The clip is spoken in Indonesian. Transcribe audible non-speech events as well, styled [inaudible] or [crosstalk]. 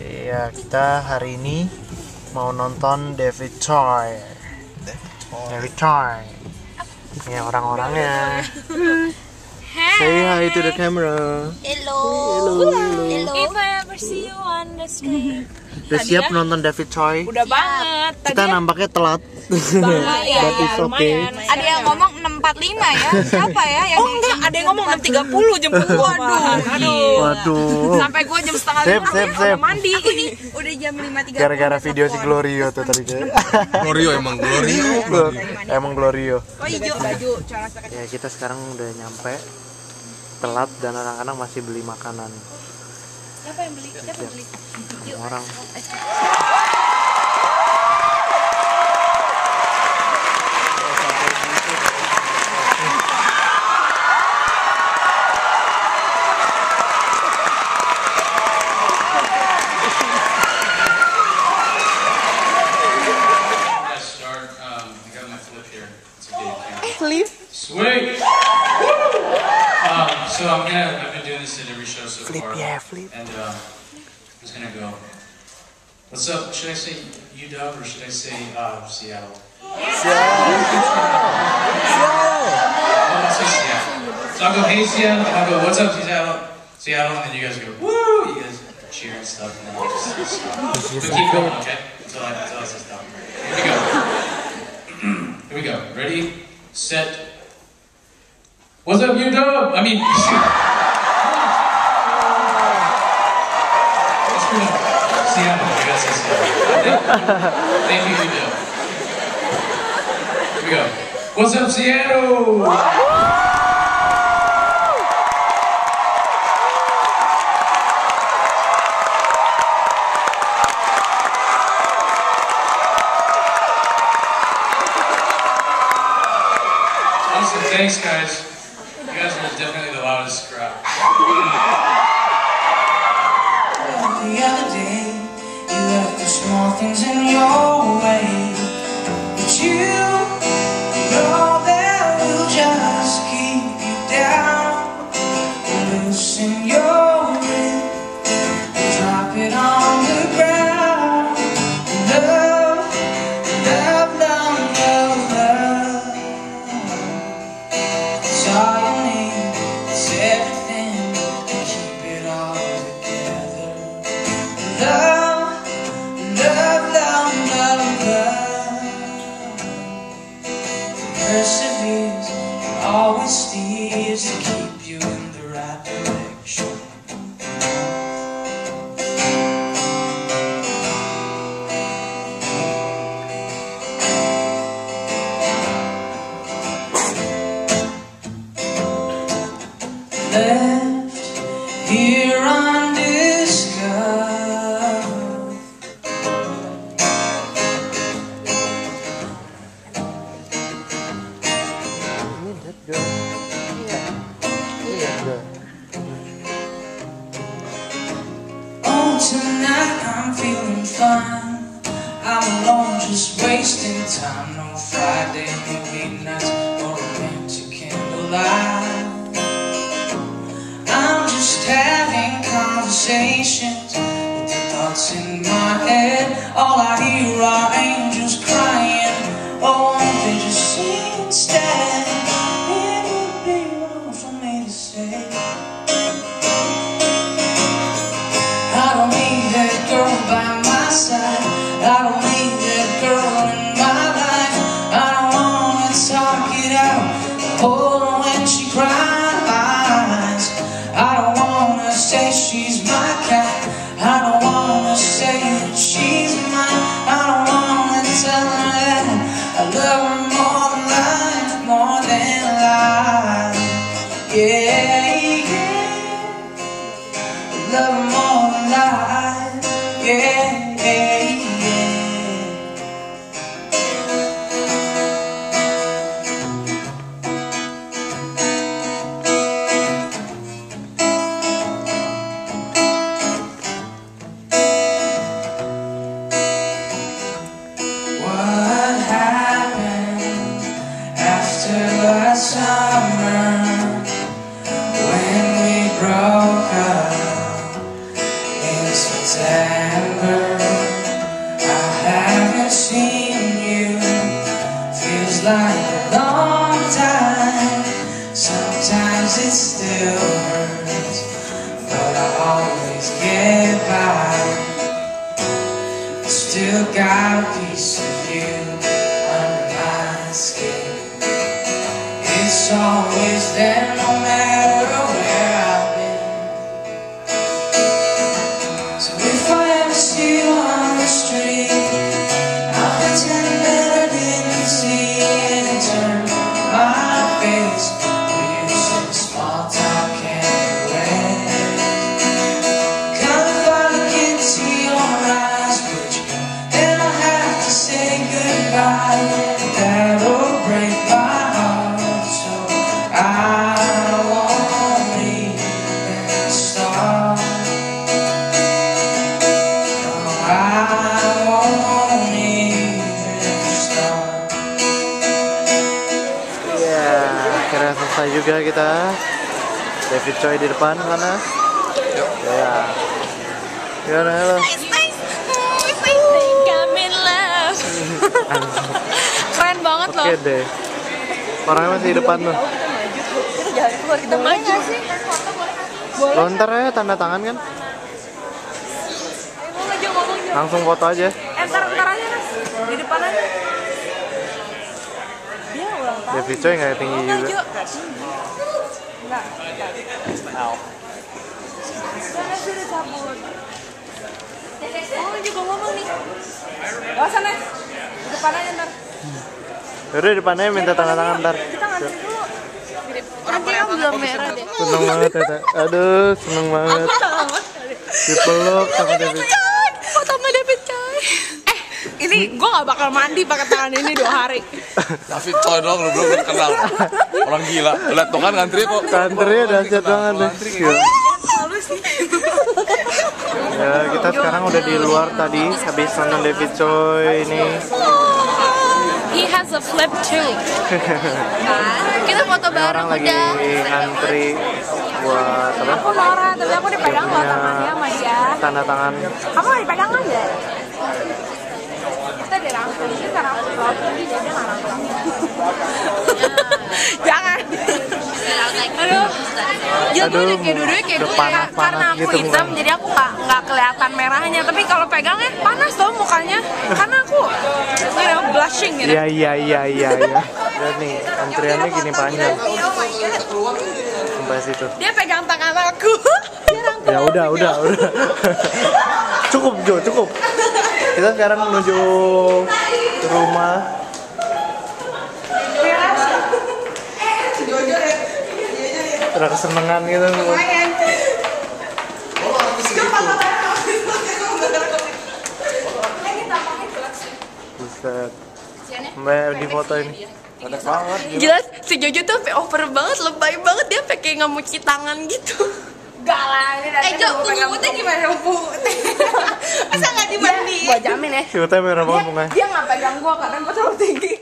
Iya, kita hari ini mau nonton David Choi. David Choi. Ya orang-orangnya. Say hi to the camera. Hello. Hello, hello. If I ever see you on the street. Udah siap nonton David Choi? Udah banget. Tadi Kita nampaknya telat. Banget, ya, But ya, it's okay. lumayan. Ada yang ngomong 645 ya? Siapa ya yang Oh enggak, ada yang ngomong 6.30 jemput gua. Waduh. Aduh. Waduh. Sampai gua jam setengah Sip, lima sip, udah sip. mandi. Udah jam 5.30 Gara-gara video si Glorio tuh tadi kayak. Glorio emang Glorio. Emang Glorio. Oh hijau baju Ya kita sekarang udah nyampe telat dan anak-anak masih beli makanan. Siapa yang beli? Siapa yang beli? Semua orang. Let's start. So I'm gonna. I've been doing this at every show so Flip, far. yeah, flip. And um, I'm just gonna go. What's up? Should I say UW or should I say uh, Seattle? I'll say Seattle. So I'll go, hey Seattle, and I'll go, what's up Seattle? Seattle, and then you guys go, woo! You guys cheer and stuff, and then I'll just stop. [laughs] But keep going, okay? Until I, until I say stop. Here we go. [clears throat] Here we go. Ready, set. What's up, UW? I mean. [laughs] Seattle. I gotta say Seattle. Thank you, UW. Here we go. What's up, Seattle? Loudest crowd. The other day, you left the small things in your just wasting time. No Friday movie nights or romantic candlelight. I'm just having conversations with the thoughts in my head. All I hear are angels selesai juga kita. David Choi di depan mana? Ya. Gimana lo? I'm in love. [laughs] Keren banget loh. Oke deh. Orangnya masih di depan tuh. Kita maju sih. Lo ntar ya tanda tangan kan? Langsung foto aja. Eh, ntar ntar aja. Di depan aja. David Choi nggak tinggi. Sana cabut. Oh, juga ngomong nih. Gak usah, Nes. Di depan aja ntar. Yaudah depannya minta tanda tangan ntar. Kita ngantri dulu. Nanti yang belum merah deh. Seneng banget ya. Teh. Aduh, seneng banget. Dipeluk sama David. Foto sama David Choi. Eh, ini gue gak bakal mandi pakai tangan ini dua hari. David Choi dong, lu belum kenal. Orang gila. Lihat tuh kan ngantri kok. Kantornya dahsyat banget deh. Gila. Selalu sih. Ya, kita sekarang udah di luar tadi habis nonton David Choi ini. He has a flip too. Kita foto Ini orang lagi ngantri buat apa? Aku Nora, tapi aku dipegang loh tangannya sama dia. Tanda tangan. Kamu dipegang aja. Rangkul [laughs] jadi. Jangan. Aduh. Ya gue Aduh, udah kayak duduknya kayak gue panas-panas karena aku gitu hitam mukanya. jadi aku nggak nggak kelihatan merahnya tapi kalau pegangnya panas tuh mukanya karena aku you know, blushing gitu. Iya iya iya iya iya. [laughs] Dan nih antriannya gini panjang Oh sampai situ. Dia pegang tangan aku. [laughs] Ya udah udah udah. cukup Jo cukup. Kita sekarang menuju rumah. Udah kesenengan gitu. Buset. Mbak di foto ini. Banyak banget. gila. Jelas si Jojo tuh over banget, lebay banget dia pakai nggak mau tangan gitu. Gak lah, ini Eh Jo, puputnya gimana puputnya? [laughs] Masa nggak dimandiin? Gua jamin ya, Siutnya merah banget dia, nggak pegang gua karena gua terlalu tinggi.